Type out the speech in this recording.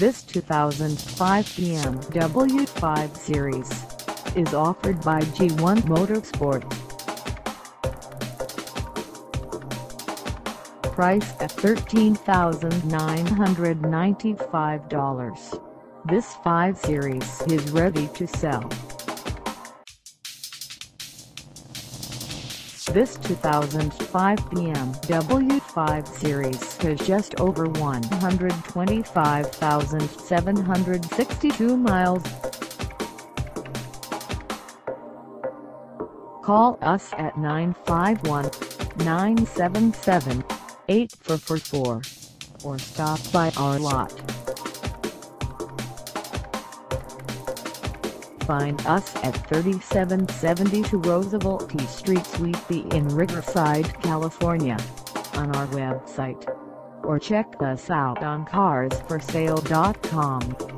This 2005 BMW 5 Series is offered by G1 Motorsport. Price at $13,995. This 5 Series is ready to sell. This 2005 BMW 5 Series has just over 125,762 miles. Call us at 951-977-8444 or stop by our lot. Find us at 3772 Roosevelt T Street Suite B in Riverside, California on our website or check us out on carsforsale.com.